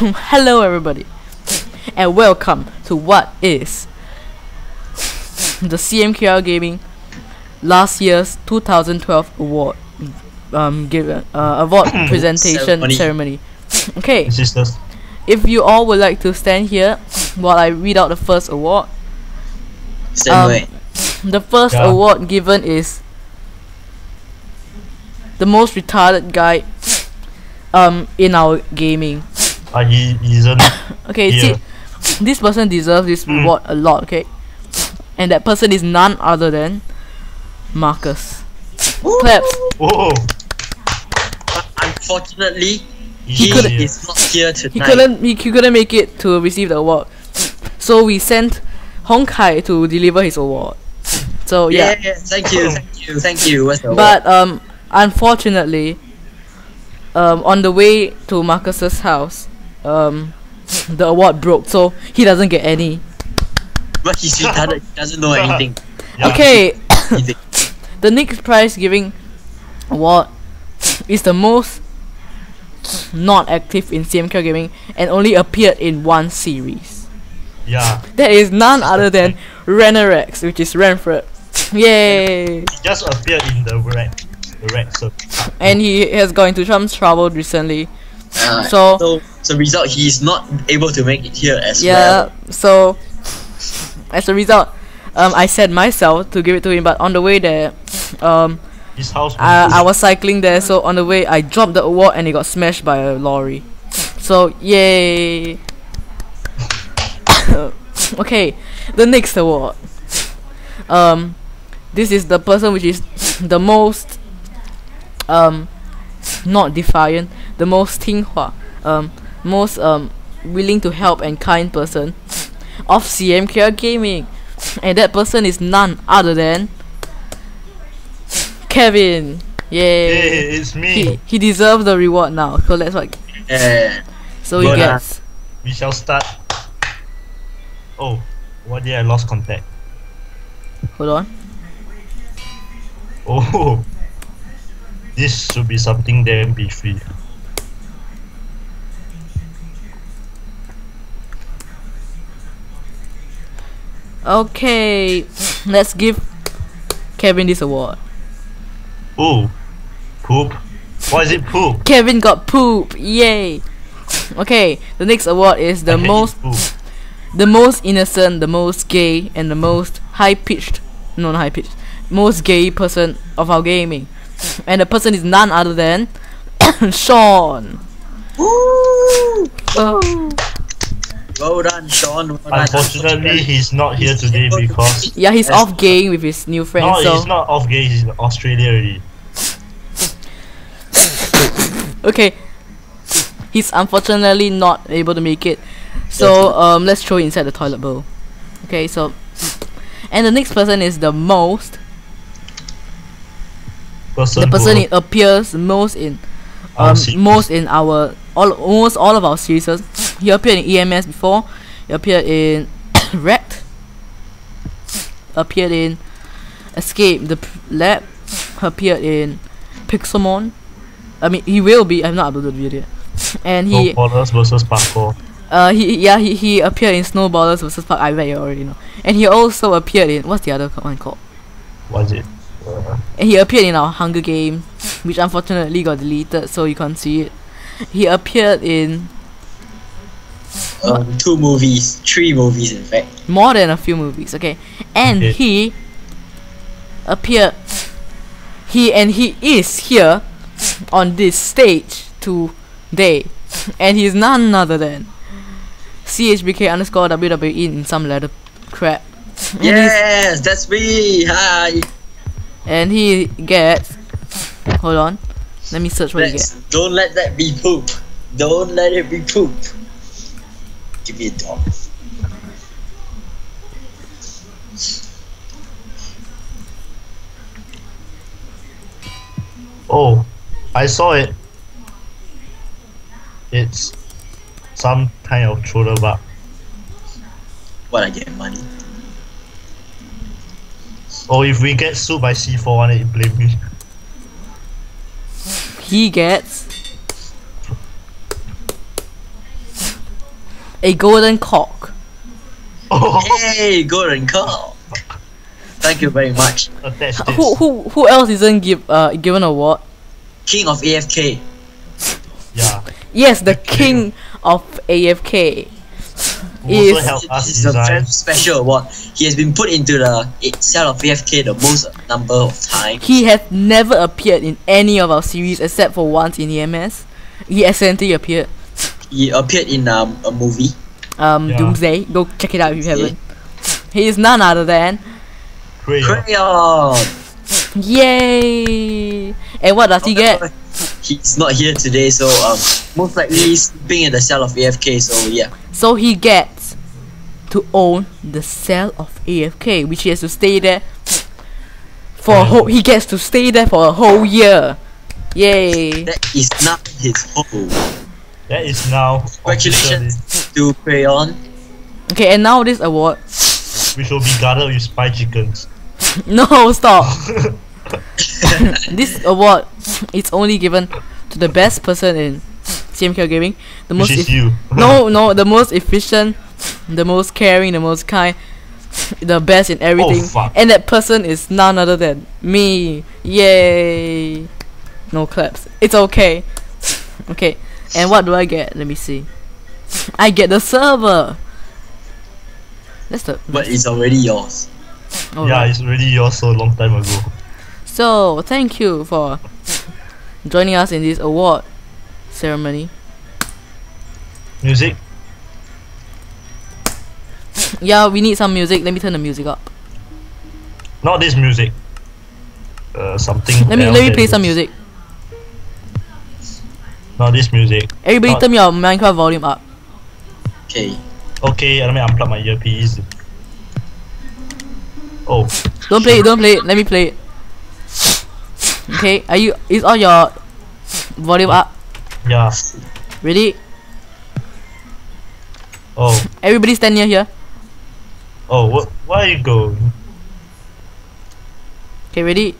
Hello, everybody, and welcome to what is the CMKR Gaming last year's 2012 award um given uh, award presentation Ceremony. ceremony. okay, Sisters. if you all would like to stand here while I read out the first award, Same Um, way. the first Yeah. award given is the most retarded guy um in our gaming. Uh, he isn't. Okay, Yeah. see, this person deserves this Mm. reward a lot. Okay, and that person is none other than Marcus. Claps. Oh, But unfortunately, he, he, couldn't- is not here tonight. He couldn't. He, he couldn't make it to receive the award, so we sent Hong Kai to deliver his award. So Yeah, yeah, thank you, thank you, thank you. But um, unfortunately, um, on the way to Marcus's house, um, the award broke, so he doesn't get any. But he's retarded. He doesn't know anything. Yeah. Okay, the next prize giving award is the most not active in CMK gaming and only appeared in one series. yeah. That is none other than Renarex, which is Renfred. Yay! He just appeared in the red, the red circle. And he has gone into some trouble recently. Uh, So- so, so result, he is not able to make it here as Yeah, well. so as a result, um, I said myself to give it to him, but on the way there, um, His house. I, I was cycling there, so on the way I dropped the award and it got smashed by a lorry. So yay! okay, the next award. Um, this is the person which is the most um not defiant, the most 听话, um, most um willing to help and kind person of CMKR Gaming, and that person is none other than Kevin. Yay! Hey, it's me. he deserves the reward now. So that's what. Yeah. So he Good, gets. We shall start. Oh, what did I lost contact? Hold on. Oh, this should be something damn beefy. Okay, let's give Kevin this award. Oh, poop. Why is it poop? Kevin got poop. Yay! Okay, the next award is the most, the most innocent, the most gay, and the most high pitched. No, not high pitched. Most gay person of our gaming, and the person is none other than Sean. Woo! Oh. Well done, Sean. Well done. Unfortunately, he's not here today because Yeah, he's off gaying with his new friend. no, so he's not off gay. He's in Australia already. okay he's unfortunately not able to make it so um let's throw it inside the toilet bowl okay so and the next person is the most Person the person who- it appears most in um most in our all almost all of our series he appeared in EMS before he appeared in Wrecked appeared in Escape the P- Lab appeared in Pixelmon I mean he will be I've not uploaded the video and he Snowballers versus parkour. Uh, he yeah he, he appeared in Snowballers versus Park. I bet you already know. And he also appeared in what's the other one called? What's it? Uh, And he appeared in our Hunger Game, which unfortunately got deleted, so you can't see it. He appeared in Um, two movies, three movies in fact. more than a few movies. Okay, and Okay. he appeared. He and he is here on this stage today, and he's none other than CHBK underscore WWE in some letter crap. And Yes, that's me. Hi. and he gets hold on let me search what he Let's, gets don't let that be poop. Don't let it be poop. Give me a oh, I saw it. It's some kind of shoulder bug. What I get money. Oh, if we get sued by C4, why don't blame me? he gets a golden cock. Oh, Hey, golden cock. Thank you very much. Who who who else isn't give uh given award? King of AFK. Yeah. Yes, the The king. king of AFK. Who Is- also helped us This is a very special award. He has been put into the cell of AFK the most number of times. He has never appeared in any of our series except for once in EMS. He accidentally appeared. He appeared in um, a movie. Um, Yeah. Doomsday. Go check it out if you haven't. He is none other than Crayon. Crayon. Yay! And what does he get? He's not here today, so um, most likely he's sleeping in the cell of AFK. So yeah, So he gets to own the cell of AFK, which he has to stay there for a whole. He gets to stay there for a whole year. Yay! that is not his home. That is now Congratulations officially- to Crayon. Okay, and now this award. Which will be guarded with spy chickens. No, stop. this award is only given to the best person in CMK gaming. The most Which is eff- you. no, no, the most efficient, the most caring, the most kind, the best in everything. Oh, fuck. and that person is none other than me. Yay! No claps. It's okay. okay. And what do I get? Let me see. I get the server. That's the. But it's already yours. alright. Yeah, it's already yours so long time ago. So, thank you for joining us in this award ceremony. Music? Yeah, we need some music. Let me turn the music up. Not this music. Uh, something. Let me let me play some music. Not this music. Everybody, Not- turn your Minecraft volume up. Okay. Okay, let me unplug my earpiece. Oh, Don't play it. Don't play it. Let me play it. Okay, are you? Is all your volume up? yeah. Ready? Oh, Everybody stand near here. oh, wh- where are you going? Okay, ready?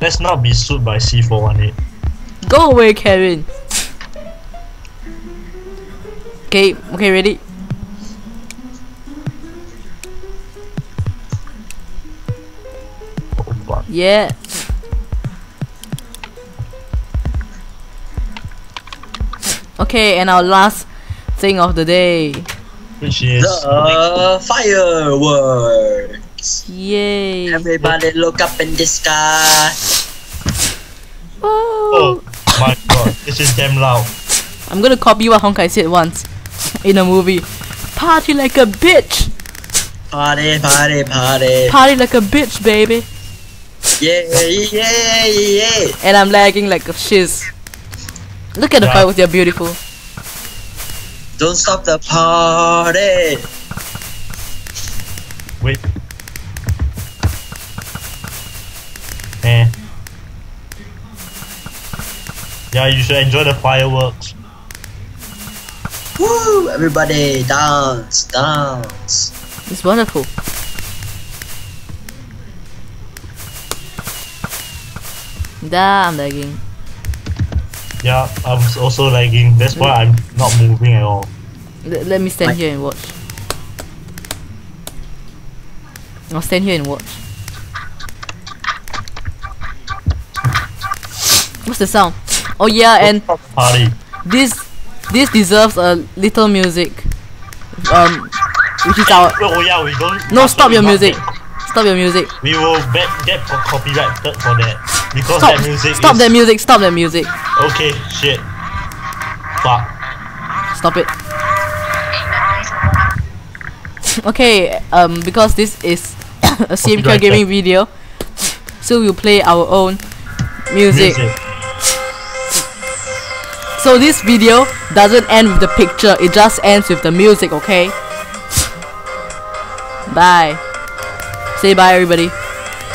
Let's not be sued by C418. Go away, Karen. Okay, okay, ready? Yeah. Okay, and our last thing of the day. Which is. The fireworks. Yay. Everybody look up in the sky. Oh, my god, this is damn loud. I'm gonna copy what Honkai said once in a movie. Party like a bitch. Party, party, party. Party like a bitch, baby. Yeah, yeah, yeah. And I'm lagging like a shiz. Look at the Yeah. fireworks, they're beautiful. Don't stop the party. Wait. Eh. Yeah, you should enjoy the fireworks. Woo! Everybody dance, dance. It's wonderful. Da, I'm lagging. Yeah, I'm s- also lagging. That's why I'm not moving at all. Let, let me stand Right. here and watch. I'll stand here and watch. What's the sound? Oh yeah, and Party. this this deserves a little music. Um, which is our Oh yeah, we don't. no. Stop your music. Stop your music. We will bet, get co- copyrighted for that because Stop. that music Stop is that music. Stop that music. okay. Shit. Fuck. Stop it. Okay, um, because this is a CMK gaming video, so we'll play our own music. Music. So this video doesn't end with the picture, it just ends with the music, okay? Bye. Say bye everybody.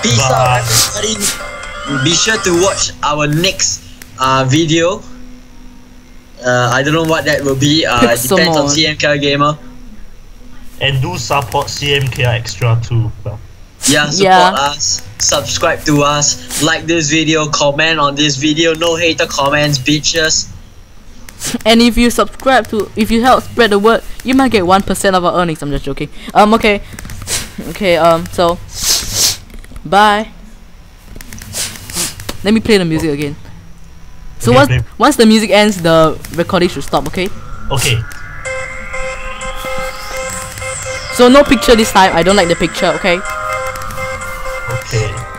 Peace Bye. out, everybody. Be sure to watch our next uh, video. Uh, I don't know what that will be. Uh, it depends on Pixelmon. CMK Gamer. And do support CMK Extra too. Well, Yeah, support Yeah. us. Subscribe to us. Like this video. Comment on this video. No hater comments, bitches. And if you subscribe to if you help spread the word you might get 1% of our earnings. I'm just joking. Um okay. Okay um so bye. Let me play the music again. So Okay, once play. once the music ends the recording should stop okay? Okay. so no picture this time. I don't like the picture okay? Okay.